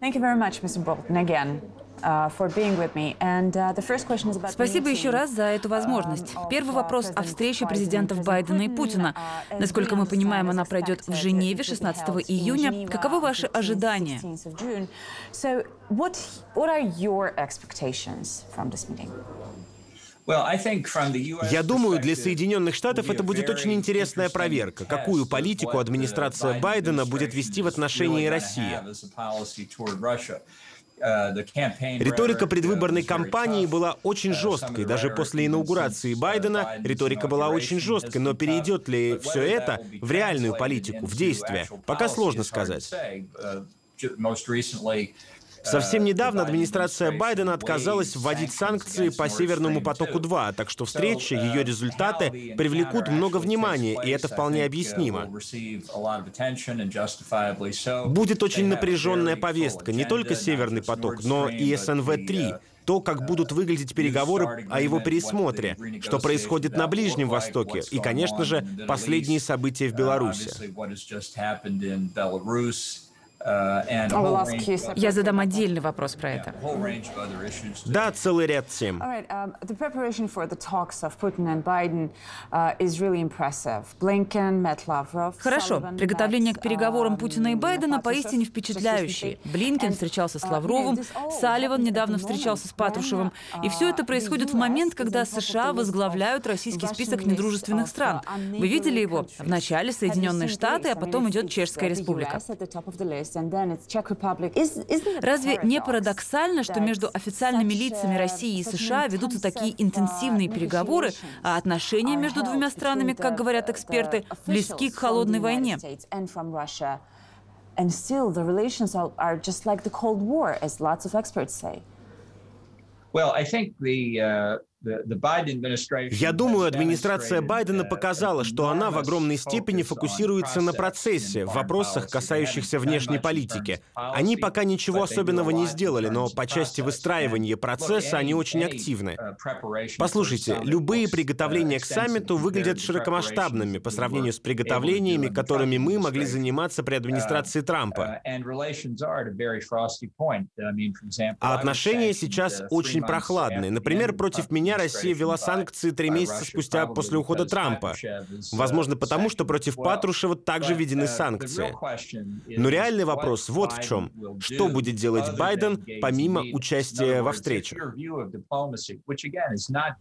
Thank you very much, Mr. Bolton, again. uh, uh, Спасибо еще раз за эту возможность. Um, Первый вопрос uh, о встрече президентов Байдена и Путина. Uh, Насколько мы понимаем, она пройдет в Женеве to be 16 held in июня. Каковы ваши 15th, ожидания? 16th of June. So what, what are your expectations from this meeting? Я думаю, для Соединенных Штатов это будет очень интересная проверка, какую политику администрация Байдена будет вести в отношении России. Риторика предвыборной кампании была очень жесткой. Даже после инаугурации Байдена риторика была очень жесткой. Но перейдет ли все это в реальную политику, в действие? Пока сложно сказать. Совсем недавно администрация Байдена отказалась вводить санкции по Северному потоку-2, так что встреча, ее результаты привлекут много внимания, и это вполне объяснимо. Будет очень напряженная повестка, не только Северный поток, но и СНВ-3, то, как будут выглядеть переговоры о его пересмотре, что происходит на Ближнем Востоке и, конечно же, последние события в Беларуси. Я задам отдельный вопрос про это. Да, целый ряд тем. Um, uh. Хорошо. Приготовление к переговорам um, Путина и Байдена поистине впечатляющие. Блинкен And, встречался с uh, Лавровым, Салливан недавно встречался с Патрушевым. И все это uh, происходит в момент, когда США возглавляют российский список недружественных стран. uh, Вы видели его? Вначале. Соединенные Штаты, а потом идет Чешская uh, Республика. Разве не парадоксально, что между официальными лицами uh, России и США ведутся такие uh, интенсивные переговоры, а отношения между двумя странами, как говорят эксперты, близки к холодной войне? And Russia. And still, the relations are, are just like the Cold War, as lots of experts say. Я думаю, администрация Байдена показала, что она в огромной степени фокусируется на процессе, в вопросах, касающихся внешней политики. Они пока ничего особенного не сделали, но по части выстраивания процесса они очень активны. Послушайте, любые приготовления к саммиту выглядят широкомасштабными по сравнению с приготовлениями, которыми мы могли заниматься при администрации Трампа. А отношения сейчас очень прохладные. Например, против меня Россия ввела санкции три месяца спустя после ухода Трампа. Возможно, потому что против Патрушева также введены санкции. Но реальный вопрос вот в чем. Что будет делать Байден помимо участия во встречах?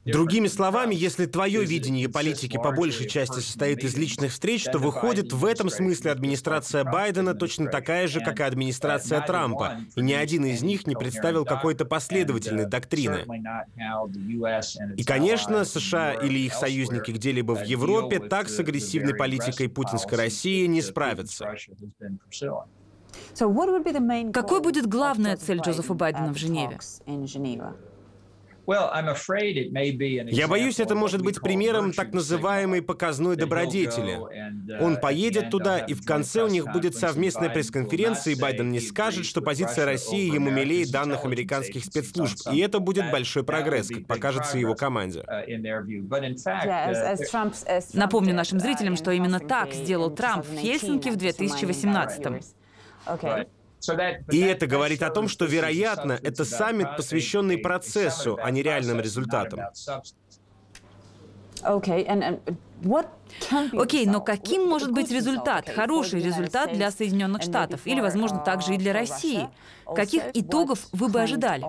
Другими словами, если твое видение политики по большей части состоит из личных встреч, то выходит, в этом смысле администрация Байдена точно такая же, как и администрация Трампа, и ни один из них не представил какой-то последовательной доктрины. И, конечно, США или их союзники где-либо в Европе так с агрессивной политикой путинской России не справятся. Какой будет главная цель Джозефа Байдена в Женеве? Я боюсь, это может быть примером так называемой показной добродетели. Он поедет туда, и в конце у них будет совместная пресс-конференция, и Байден не скажет, что позиция России ему милее данных американских спецслужб. И это будет большой прогресс, как покажется его команде. Trump Напомню нашим uh, зрителям, что именно так сделал Трамп в 2019, Хельсинки в just reminding our 2018. viewers. И это говорит о том, что, вероятно, это саммит, посвященный процессу, а не реальным результатам. Okay, Окей, но каким может быть результат, хороший результат для Соединенных Штатов или, возможно, uh, также и для России? Каких итогов вы бы ожидали?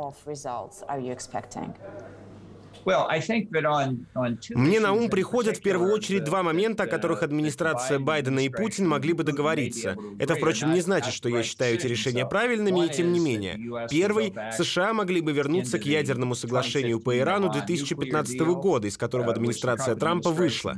Мне на ум приходят в первую очередь два момента, о которых администрация Байдена и Путин могли бы договориться. Это, впрочем, не значит, что я считаю эти решения правильными, и тем не менее. Первый — США могли бы вернуться к ядерному соглашению по Ирану 2015 года, из которого администрация Трампа вышла.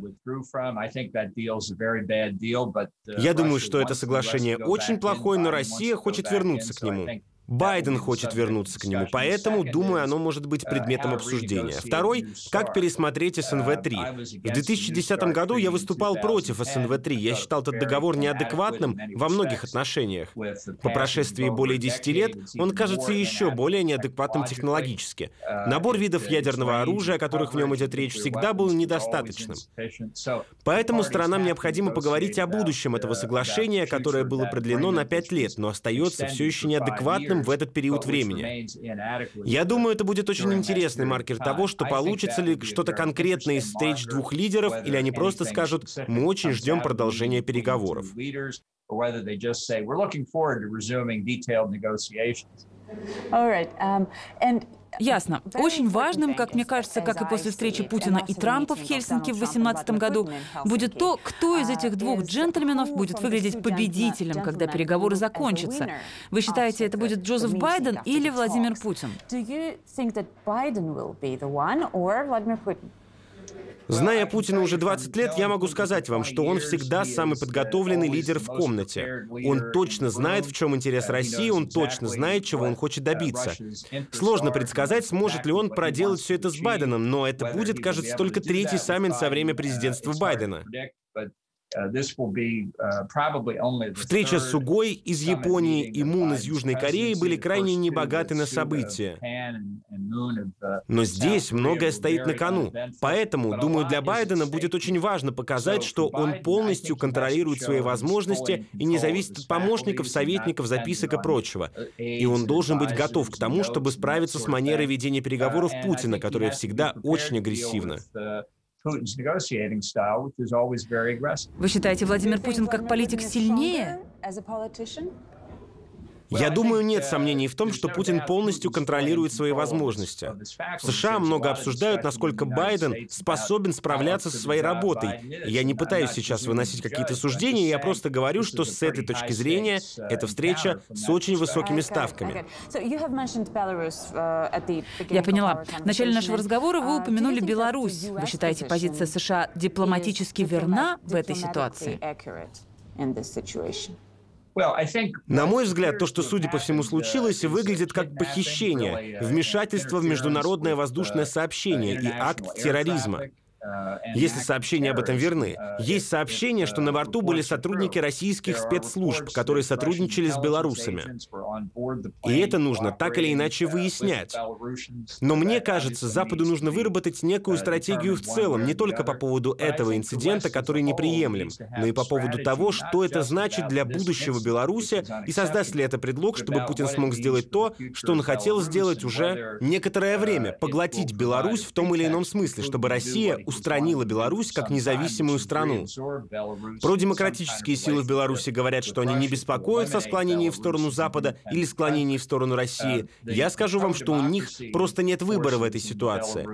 Я думаю, что это соглашение очень плохое, но Россия хочет вернуться к нему. Байден хочет вернуться к нему, поэтому, думаю, оно может быть предметом обсуждения. Второй — как пересмотреть СНВ-3. В 2010 году я выступал против СНВ-3. Я считал этот договор неадекватным во многих отношениях. По прошествии более 10 лет он кажется еще более неадекватным технологически. Набор видов ядерного оружия, о которых в нем идет речь, всегда был недостаточным. Поэтому сторонам необходимо поговорить о будущем этого соглашения, которое было продлено на 5 лет, но остается все еще неадекватным эффективным в этот период времени. Я думаю, это будет очень интересный маркер того, что получится ли что-то конкретное из встреч двух лидеров, или они просто скажут, мы очень ждем продолжения переговоров. Ясно. Очень важным, как мне кажется, как и после встречи Путина и Трампа в Хельсинки в 2018 году, будет то, кто из этих двух джентльменов будет выглядеть победителем, когда переговоры закончатся. Вы считаете, это будет Джозеф Байден или Владимир Путин? Зная Путина уже 20 лет, я могу сказать вам, что он всегда самый подготовленный лидер в комнате. Он точно знает, в чем интерес России, он точно знает, чего он хочет добиться. Сложно предсказать, сможет ли он проделать все это с Байденом, но это будет, кажется, только третий саммит со времени президентства Байдена. Uh, uh, Встреча с Сугой из Японии и Мун из Южной Кореи были крайне небогаты на события. Но здесь многое стоит на кону. Поэтому, думаю, для Байдена будет очень важно показать, что он полностью контролирует свои возможности и не зависит от помощников, советников, записок и прочего. И он должен быть готов к тому, чтобы справиться с манерой ведения переговоров Путина, которая всегда очень агрессивна. Вы считаете, Владимир Путин как политик сильнее? Я думаю, нет сомнений в том, что Путин полностью контролирует свои возможности. В США много обсуждают, насколько Байден способен справляться со своей работой. Я не пытаюсь сейчас выносить какие-то суждения, я просто говорю, что с этой точки зрения эта встреча с очень высокими ставками. Я поняла. В начале нашего разговора вы упомянули Беларусь. Вы считаете, позиция США дипломатически верна в этой ситуации? На мой взгляд, то, что, судя по всему, случилось, выглядит как похищение, вмешательство в международное воздушное сообщение и акт терроризма. Если сообщения об этом верны. Есть сообщение, что на борту были сотрудники российских спецслужб, которые сотрудничали с белорусами. И это нужно так или иначе выяснять. Но мне кажется, Западу нужно выработать некую стратегию в целом, не только по поводу этого инцидента, который неприемлем, но и по поводу того, что это значит для будущего Беларуси, и создаст ли это предлог, чтобы Путин смог сделать то, что он хотел сделать уже некоторое время, поглотить Беларусь в том или ином смысле, чтобы Россия устранила Беларусь как независимую страну. Продемократические силы в Беларуси говорят, что они не беспокоятся о склонении в сторону Запада или склонении в сторону России. Я скажу вам, что у них просто нет выбора в этой ситуации.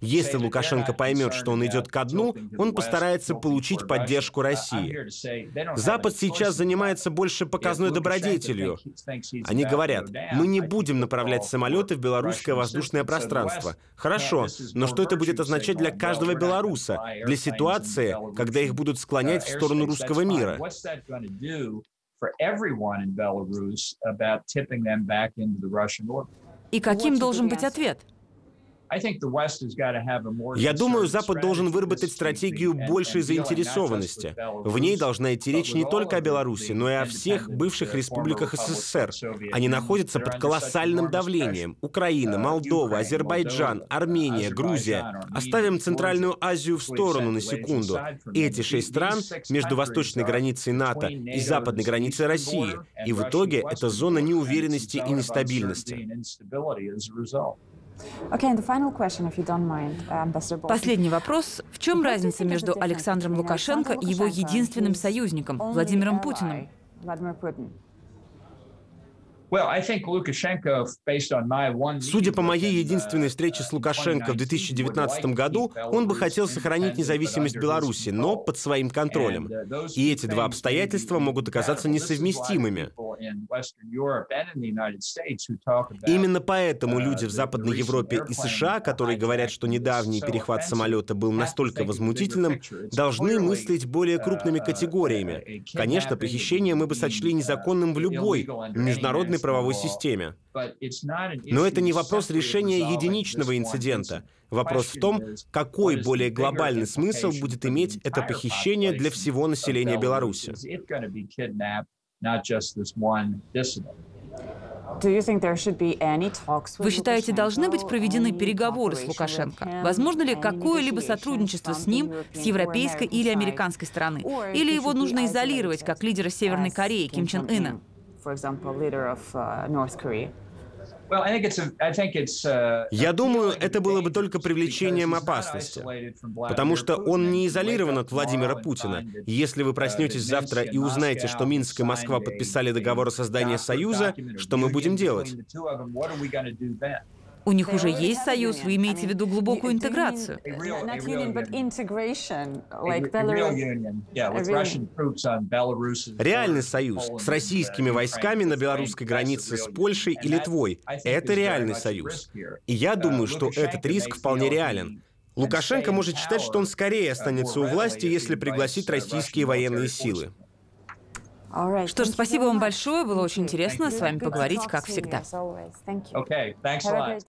Если Лукашенко поймет, что он идет ко дну, он постарается получить поддержку России. Запад сейчас занимается больше показной добродетелью. Они говорят, мы не будем направлять самолеты в белорусское воздушное пространство. Хорошо, но что это будет означать для каждого белоруса, для ситуации, когда их будут склонять в сторону русского мира? И каким должен быть ответ? Я думаю, Запад должен выработать стратегию большей заинтересованности. В ней должна идти речь не только о Беларуси, но и о всех бывших республиках СССР. Они находятся под колоссальным давлением. Украина, uh, Молдова, Азербайджан, uh, Армения, Грузия. Оставим Центральную Азию в сторону на секунду. Эти шесть стран между восточной границей НАТО и западной границей России. И в итоге это зона неуверенности и нестабильности. Последний вопрос. В чем разница между Александром Лукашенко и его единственным союзником, Владимиром Путиным? Судя по моей единственной встрече с Лукашенко в 2019 году, он бы хотел сохранить независимость Беларуси, но под своим контролем. И эти два обстоятельства могут оказаться несовместимыми. Именно поэтому люди в Западной Европе и США, которые говорят, что недавний перехват самолета был настолько возмутительным, должны мыслить более крупными категориями. Конечно, похищение мы бы сочли незаконным в любой международной правовой системе. Но это не вопрос решения единичного инцидента. Вопрос в том, какой более глобальный смысл будет иметь это похищение для всего населения Беларуси. Вы считаете, должны быть проведены переговоры с Лукашенко? Возможно ли какое-либо сотрудничество с ним с европейской или американской стороны? Или его нужно изолировать, как лидера Северной Кореи Ким Чен Ына? For example, leader of uh, North Korea. Я думаю, это было бы только привлечением опасности, потому что он не изолирован от Владимира Путина. Если вы проснетесь завтра и узнаете, что Минск и Москва подписали договор о создании Союза, что мы будем делать? У них уже есть союз, вы имеете в виду глубокую интеграцию. Реальный союз с российскими войсками на белорусской границе с Польшей и Литвой. Это реальный союз. И я думаю, что этот риск вполне реален. Лукашенко может считать, что он скорее останется у власти, если пригласить российские военные силы. Что ж, спасибо вам большое, было очень интересно с вами поговорить, как всегда.